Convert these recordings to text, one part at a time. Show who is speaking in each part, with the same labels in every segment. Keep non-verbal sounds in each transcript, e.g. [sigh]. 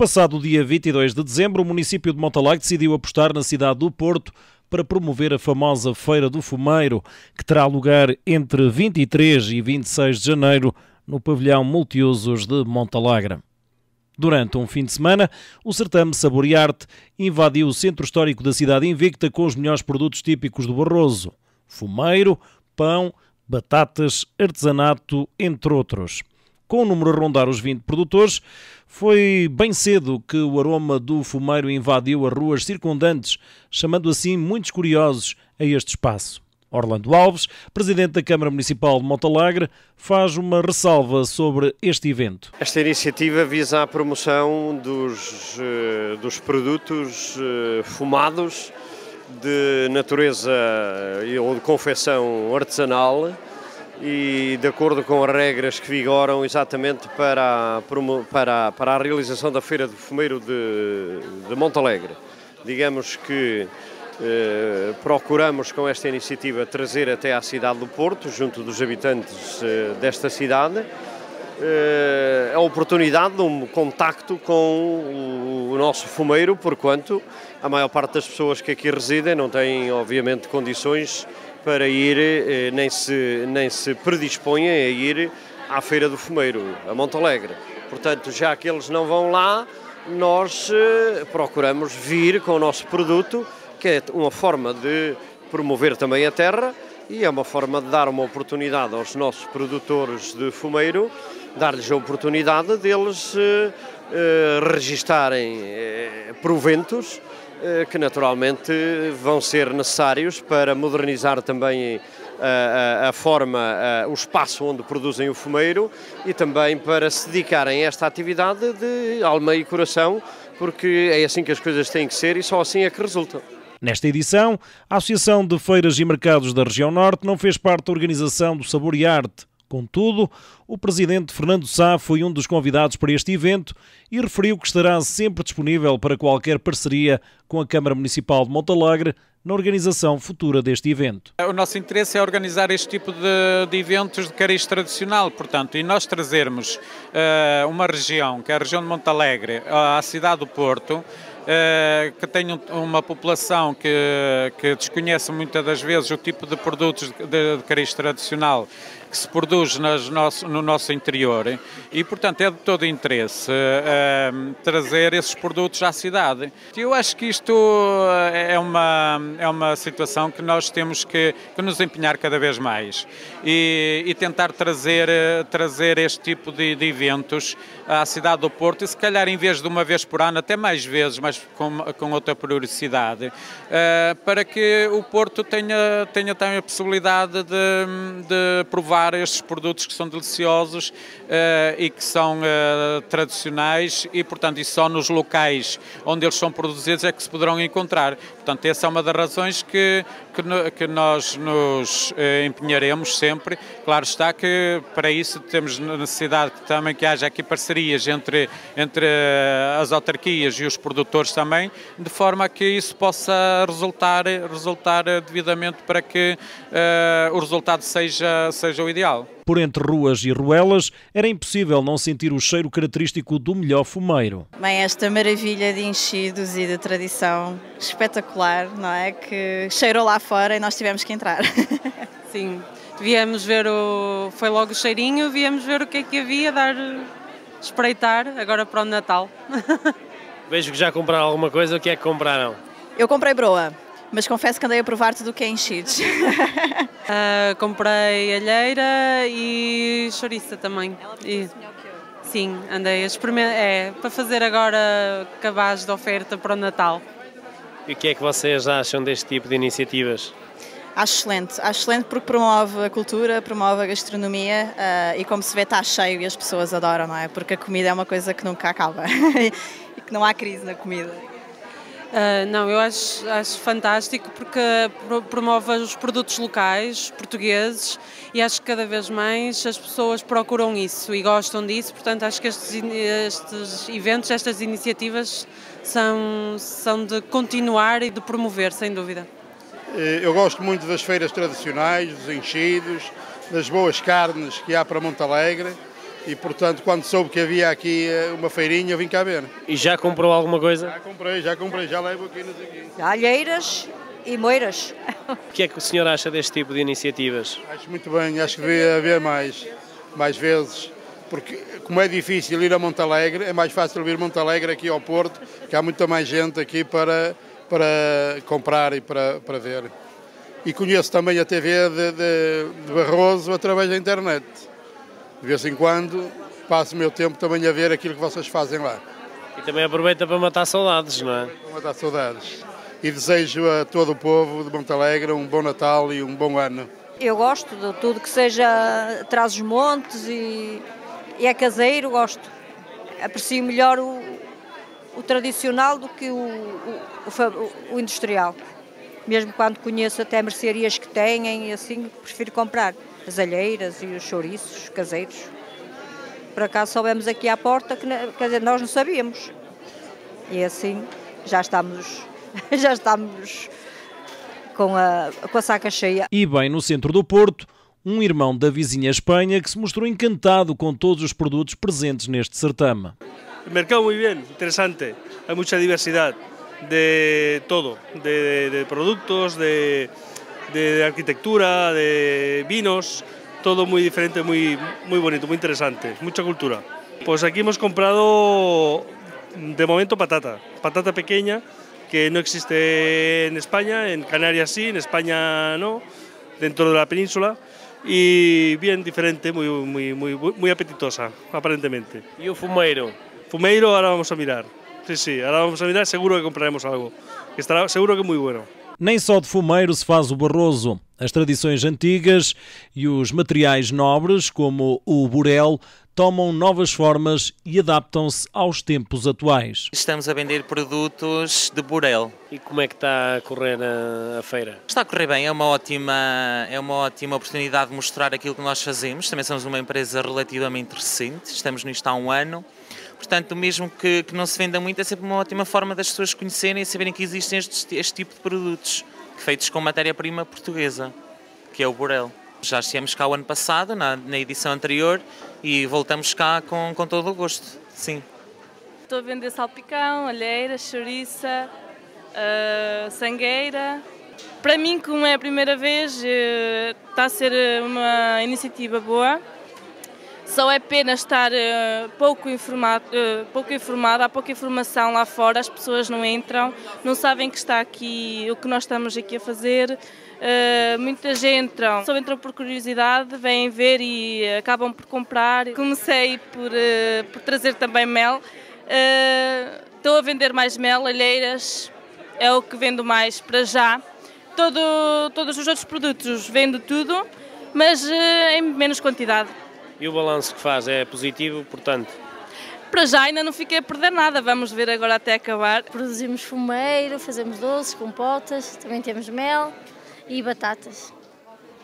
Speaker 1: passado dia 22 de dezembro, o município de Montalegre decidiu apostar na cidade do Porto para promover a famosa Feira do Fumeiro, que terá lugar entre 23 e 26 de janeiro no pavilhão multiusos de Montalegre. Durante um fim de semana, o certame Sabor e Arte invadiu o centro histórico da cidade invicta com os melhores produtos típicos do Barroso: fumeiro, pão, batatas, artesanato, entre outros. Com o número a rondar os 20 produtores, foi bem cedo que o aroma do fumeiro invadiu as ruas circundantes, chamando assim muitos curiosos a este espaço. Orlando Alves, presidente da Câmara Municipal de Montalegre, faz uma ressalva sobre este evento.
Speaker 2: Esta iniciativa visa a promoção dos, eh, dos produtos eh, fumados de natureza ou de confecção artesanal e de acordo com as regras que vigoram exatamente para, para, para a realização da Feira do Fumeiro de, de Montalegre. Digamos que eh, procuramos com esta iniciativa trazer até à cidade do Porto, junto dos habitantes eh, desta cidade, eh, a oportunidade de um contacto com o, o nosso fumeiro, porquanto a maior parte das pessoas que aqui residem não têm, obviamente, condições para ir, eh, nem se, nem se predispõem a ir à Feira do Fumeiro, a Montalegre. Portanto, já que eles não vão lá, nós eh, procuramos vir com o nosso produto, que é uma forma de promover também a terra e é uma forma de dar uma oportunidade aos nossos produtores de fumeiro, dar-lhes a oportunidade deles eh, registarem proventos eh, que naturalmente vão ser necessários para modernizar também a, eh, a, a, forma, a, o espaço onde produzem o fumeiro e também para se dedicarem a esta atividade de alma e coração, porque é assim que as coisas têm que ser e só assim é que resultam.
Speaker 1: Nesta edição, a Associação de Feiras e Mercados da Região Norte não fez parte da organização do Sabor e Arte, Contudo, o presidente Fernando Sá foi um dos convidados para este evento e referiu que estará sempre disponível para qualquer parceria com a Câmara Municipal de Montalegre na organização futura deste evento.
Speaker 3: O nosso interesse é organizar este tipo de, de eventos de cariz tradicional, portanto, e nós trazermos uh, uma região, que é a região de Montalegre, à cidade do Porto, que tem uma população que, que desconhece muitas das vezes o tipo de produtos de, de, cariz tradicional que se produz nosso, no nosso interior e, portanto, é de todo interesse uh, trazer esses produtos à cidade. Eu acho que isto é uma, é uma situação que nós temos que, que nos empenhar cada vez mais e, e tentar trazer, trazer este tipo de, de, eventos à cidade do Porto e, se calhar, em vez de uma vez por ano, até mais vezes, mas com, com outra periodicidade, uh, para que o Porto tenha, tenha também a possibilidade de, de provar estes produtos que são deliciosos uh, e que são uh, tradicionais e, portanto, e só nos locais onde eles são produzidos é que se poderão encontrar. Portanto, essa é uma das razões que, que, que nós nos empenharemos sempre. Claro está que para isso temos necessidade também que haja aqui parcerias entre, entre as autarquias e os produtores também, de forma a que isso possa resultar, resultar devidamente para que o resultado seja, seja o ideal.
Speaker 1: Por entre ruas e ruelas, era impossível não sentir o cheiro característico do melhor fumeiro.
Speaker 4: Bem, esta maravilha de enchidos e de tradição espetacular, não é? Que cheirou lá fora e nós tivemos que entrar. [laughs]
Speaker 5: Sim, viemos ver o. Foi logo o cheirinho, viemos ver o que é que havia, dar. espreitar agora para o Natal. [laughs]
Speaker 6: Vejo que já compraram alguma coisa, o que é que compraram?
Speaker 4: Eu comprei broa mas confesso que andei a provar tudo o que é enchidos.
Speaker 5: uh, [laughs] comprei alheira e chouriça também. E, sim, andei a experimentar, é, para fazer agora cabaz de oferta para o Natal.
Speaker 6: E o que é que vocês acham deste tipo de iniciativas?
Speaker 4: Acho excelente, acho excelente porque promove a cultura, promove a gastronomia uh, e como se vê está cheio e as pessoas adoram, não é? Porque a comida é uma coisa que nunca acaba [laughs] e que não há crise na comida.
Speaker 5: Uh, não, eu acho, acho fantástico porque promove os produtos locais, portugueses, e acho que cada vez mais as pessoas procuram isso e gostam disso, portanto acho que estes, estes eventos, estas iniciativas são, são de continuar e de promover, sem dúvida.
Speaker 7: Eh, eu gosto muito das feiras tradicionais, dos enchidos, das boas carnes que há para Montalegre E portanto, quando soube que havia aqui eh, uma feirinha, eu vim cá ver.
Speaker 6: E já comprou alguma coisa?
Speaker 7: Já comprei, já comprei, já levo aqui nos aqui.
Speaker 8: Alheiras e moiras.
Speaker 6: O que é que o senhor acha deste tipo de iniciativas?
Speaker 7: Acho muito bem, acho que devia haver mais, mais vezes. Porque como é difícil ir a Montalegre, é mais fácil vir a Montalegre aqui ao Porto, que há muita mais gente aqui para, para comprar e para, para ver. E conheço também a TV de, de, de Barroso através da internet. De vez em quando passo o meu tempo também a ver aquilo que vocês fazem lá.
Speaker 6: E também aproveita para matar saudades, não é?
Speaker 7: Para matar saudades. E desejo a todo o povo de Montalegre um bom Natal e um bom ano.
Speaker 8: Eu gosto de tudo que seja traz os montes e, e é caseiro, gosto. Aprecio melhor o, o tradicional do que o, o, o, industrial. Mesmo quando conheço até mercearias que têm e assim, prefiro comprar as alheiras e os chouriços caseiros. Por acaso soubemos aqui à porta que quer dizer, nós não sabíamos. E assim já estamos, [laughs] já estamos com a, com a saca cheia.
Speaker 1: E bem no centro do Porto, um irmão da vizinha Espanha que se mostrou encantado com todos os produtos presentes neste certame.
Speaker 9: El mercado muy bien, interesante. Hay mucha diversidad de todo, de, productos, de, arquitectura, de vinos, todo muy diferente, muy, muy bonito, muy interesante, mucha cultura. Pues aquí hemos comprado de momento patata, patata pequeña que no existe en España, en Canarias sí, en España no, dentro de la península y bien diferente, muy, muy, muy, apetitosa, aparentemente.
Speaker 6: ¿Y un? Fumeiro
Speaker 9: ahora vamos a mirar. Sí, sí, ahora vamos a mirar, seguro que compraremos algo. Que estará seguro que muy bueno.
Speaker 1: Nem só de fumeiro se faz o Barroso. As tradições antigas e os materiais nobres, como o burel, tomam novas formas e adaptam-se aos tempos atuais.
Speaker 10: Estamos a vender produtos de burel.
Speaker 6: E como é que está a correr a, a, feira?
Speaker 10: Está a correr bem, é uma, ótima, é uma ótima oportunidade de mostrar aquilo que nós fazemos. Também somos uma empresa relativamente recente, estamos nisto há um ano. Portanto, mesmo que, que, não se venda muito, é sempre uma ótima forma das pessoas conhecerem e saberem que existem este, este tipo de produtos feitos com matéria-prima portuguesa, que é o burel. Já estivemos cá o ano passado, na, na edição anterior, e voltamos cá com, com todo o gosto, sim.
Speaker 11: Estou a vender salpicão, alheira, chouriça, uh, sangueira. Para mim, como é a primeira vez, uh, está a ser uma iniciativa boa só é pena estar uh, pouco, informado, uh, pouco informado, há pouca informação lá fora, as pessoas não entram, não sabem que está aqui, o que nós estamos aqui a fazer. Uh, muita gente entram, só entram por curiosidade, vêm ver e acabam por comprar. Comecei por, por trazer também mel. Estou a vender mais mel, alheiras, é o que vendo mais para já. Todo, todos os outros produtos vendo tudo, mas em menos quantidade.
Speaker 6: E o balanço que faz é positivo, portanto?
Speaker 11: Para já ainda não fiquei a perder nada, vamos ver agora até acabar.
Speaker 12: Produzimos fumeiro, fazemos doces, compotas, também temos mel e batatas.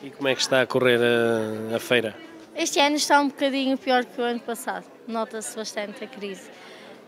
Speaker 6: E como é que está a correr a, a feira?
Speaker 12: Este ano está um bocadinho pior que o ano passado. Nota-se bastante a crise.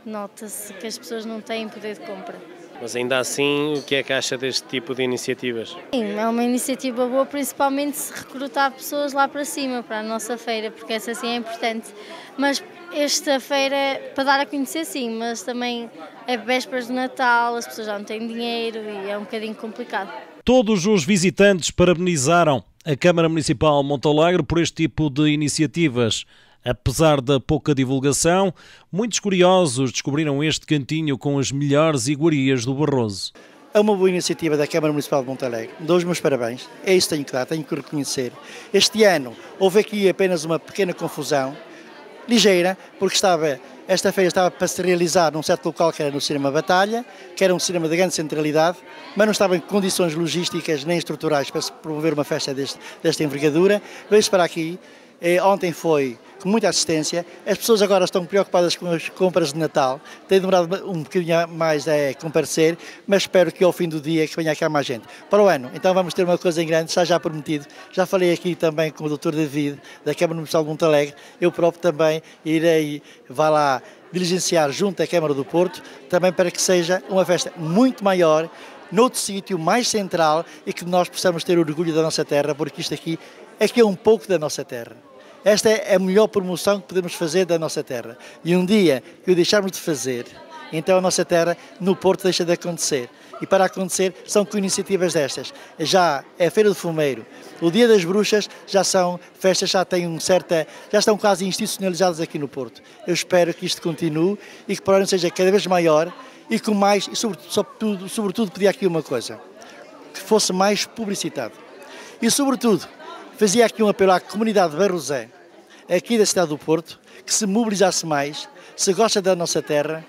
Speaker 12: Nota-se que as pessoas não têm poder de compra.
Speaker 6: Mas ainda assim, o que é que acha deste tipo de iniciativas?
Speaker 12: Sim, é uma iniciativa boa, principalmente se recrutar pessoas lá para cima, para a nossa feira, porque essa sim é importante. Mas esta feira é para dar a conhecer sim, mas também é vésperas de Natal, as pessoas já não têm dinheiro e é um bocadinho complicado.
Speaker 1: Todos os visitantes parabenizaram a Câmara Municipal Montalegre por este tipo de iniciativas. Apesar da pouca divulgação, muitos curiosos descobriram este cantinho com as melhores iguarias do Barroso.
Speaker 13: É uma boa iniciativa da Câmara Municipal de Montalegre. Dou os meus parabéns. É isso que tenho que dar, tenho que reconhecer. Este ano houve aqui apenas uma pequena confusão, ligeira, porque estava esta feira estava para se realizar num certo local que era no Cinema Batalha, que era um cinema de grande centralidade, mas não estava em condições logísticas nem estruturais para se promover uma festa deste, desta envergadura. Veio-se para aqui. Eh, ontem foi com muita assistência. As pessoas agora estão preocupadas com as compras de Natal, tem demorado um bocadinho mais a comparecer, mas espero que ao fim do dia que venha cá mais gente. Para o ano, então vamos ter uma coisa em grande, está já prometido. Já falei aqui também com o Dr. David, da Câmara Municipal de Montalegre, eu próprio também irei, vá lá, diligenciar junto à Câmara do Porto, também para que seja uma festa muito maior, noutro sítio mais central e que nós possamos ter orgulho da nossa terra, porque isto aqui, aqui é um pouco da nossa terra Esta é a melhor promoção que podemos fazer da nossa terra. E um dia que o deixarmos de fazer, então a nossa terra no Porto deixa de acontecer. E para acontecer são com iniciativas destas. Já é Feira do Fumeiro, o Dia das Bruxas já são festas, já têm um certa, já estão quase institucionalizadas aqui no Porto. Eu espero que isto continue e que para o ano seja cada vez maior e com mais, e sobretudo, sobretudo pedir aqui uma coisa, que fosse mais publicitado. E sobretudo, fazia aqui um apelo à comunidade de Barrosé, aqui da cidade do Porto, que se mobilizasse mais, se gosta da nossa terra,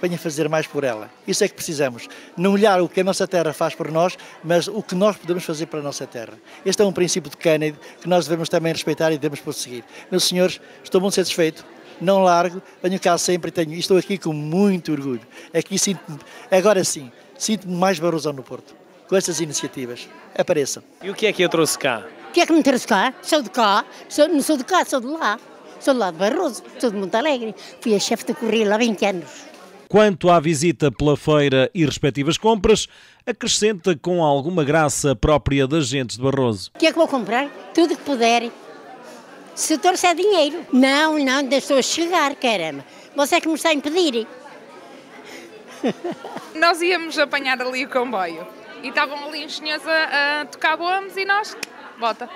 Speaker 13: venha fazer mais por ela. Isso é que precisamos. Não olhar o que a nossa terra faz por nós, mas o que nós podemos fazer para a nossa terra. Este é um princípio de Kennedy que nós devemos também respeitar e devemos prosseguir. Meus senhores, estou muito satisfeito. Não largo, venho cá sempre tenho, estou aqui com muito orgulho. Aqui sinto agora sim, sinto-me mais barrosão no Porto, com estas iniciativas. Apareçam.
Speaker 6: E o que é que eu trouxe cá?
Speaker 14: O que é que me trouxe cá? Sou de cá, sou, não sou de cá, sou de lá. Sou de lá de Barroso, sou de Monte Alegre. Fui a chefe de correio há 20 anos.
Speaker 1: Quanto à visita pela feira e respectivas compras, acrescenta com alguma graça própria das gentes de Barroso.
Speaker 14: O que é que vou comprar? Tudo que puder. Se eu trouxer dinheiro. Não, não, deixou chegar, caramba. Você é que me está a impedir. [laughs]
Speaker 15: Nós íamos apanhar ali o comboio e estavam ali os senhores a, a tocar bombos e nós, bota.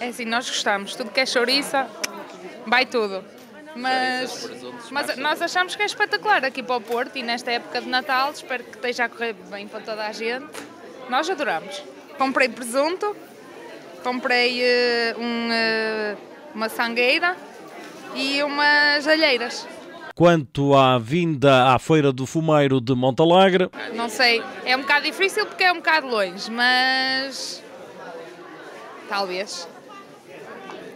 Speaker 15: É assim, nós gostamos. Tudo que é chouriça, vai tudo. Mas, mas nós achamos que é espetacular aqui para o Porto e nesta época de Natal, espero que esteja a correr bem para toda a gente. Nós adoramos. Comprei presunto, comprei uh, um, uh, uma sangueira e umas alheiras.
Speaker 1: Quanto à vinda à Feira do Fumeiro de Montalagre...
Speaker 15: Não sei, é um bocado difícil porque é um bocado longe, mas... Talvez.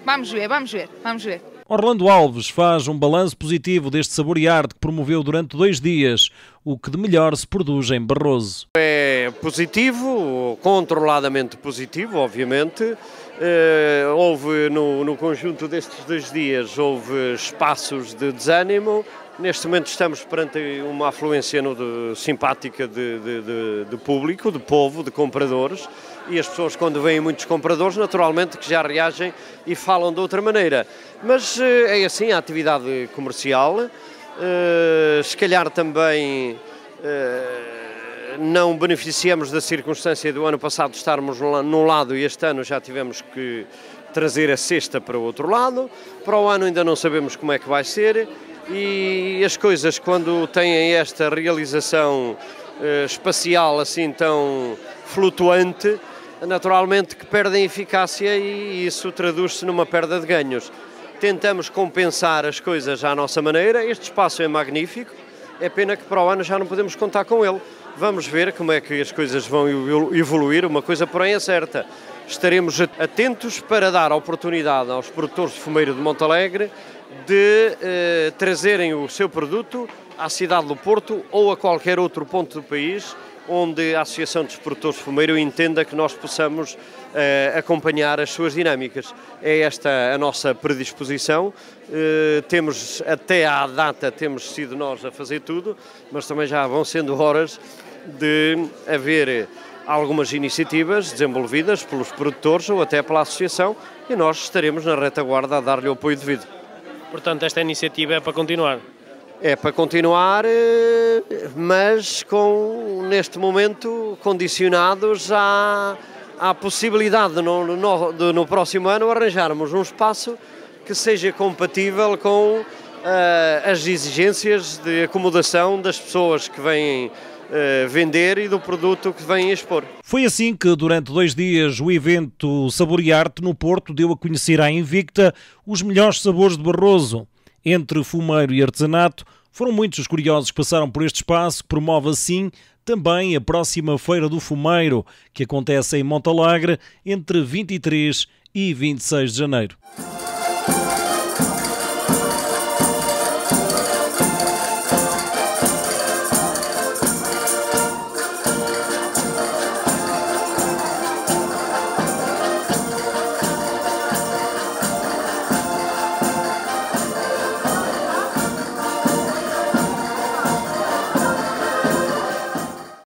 Speaker 15: Vamos ver, vamos ver, vamos ver.
Speaker 1: Orlando Alves faz um balanço positivo deste saborear que promoveu durante dois dias o que de melhor se produz em Barroso.
Speaker 2: É positivo, controladamente positivo, obviamente. Uh, houve no, no, conjunto destes dois dias houve espaços de desânimo. Neste momento estamos perante uma afluência de, simpática de, de, de, público, de povo, de compradores e as pessoas quando veem muitos compradores naturalmente que já reagem e falam de outra maneira. Mas eh, é assim a atividade comercial, uh, se calhar também uh, não beneficiamos da circunstância do ano passado estarmos num lado e este ano já tivemos que trazer a cesta para o outro lado. Para o ano ainda não sabemos como é que vai ser e as coisas quando têm esta realização uh, espacial assim tão flutuante, naturalmente que perdem eficácia e isso traduz-se numa perda de ganhos tentamos compensar as coisas à nossa maneira. Este espaço é magnífico, é pena que para o ano já não podemos contar com ele. Vamos ver como é que as coisas vão evoluir. Uma coisa, porém, é certa: estaremos atentos para dar oportunidade aos produtores de fumeiro de Montalegre de eh, trazerem o seu produto à cidade do Porto ou a qualquer outro ponto do país onde a Associação dos Produtores de Fumeiro entenda que nós possamos uh, acompanhar as suas dinâmicas. É esta a nossa predisposição. Uh, temos, até à data, temos sido nós a fazer tudo, mas também já vão sendo horas de haver algumas iniciativas desenvolvidas pelos produtores ou até pela Associação e nós estaremos na retaguarda a dar-lhe o apoio devido.
Speaker 6: Portanto, esta iniciativa é para continuar?
Speaker 2: É para continuar, eh, mas com, neste momento, condicionados à, à possibilidade de no, no, de, no próximo ano arranjarmos um espaço que seja compatível com uh, as exigências de acomodação das pessoas que vêm vender e do produto que vêm expor.
Speaker 1: Foi assim que, durante dois dias, o evento Saborearte no Porto deu a conhecer à Invicta os melhores sabores de Barroso entre fumeiro e artesanato, foram muitos os curiosos que passaram por este espaço, que promove assim também a próxima Feira do Fumeiro, que acontece em Montalagre entre 23 e 26 de janeiro.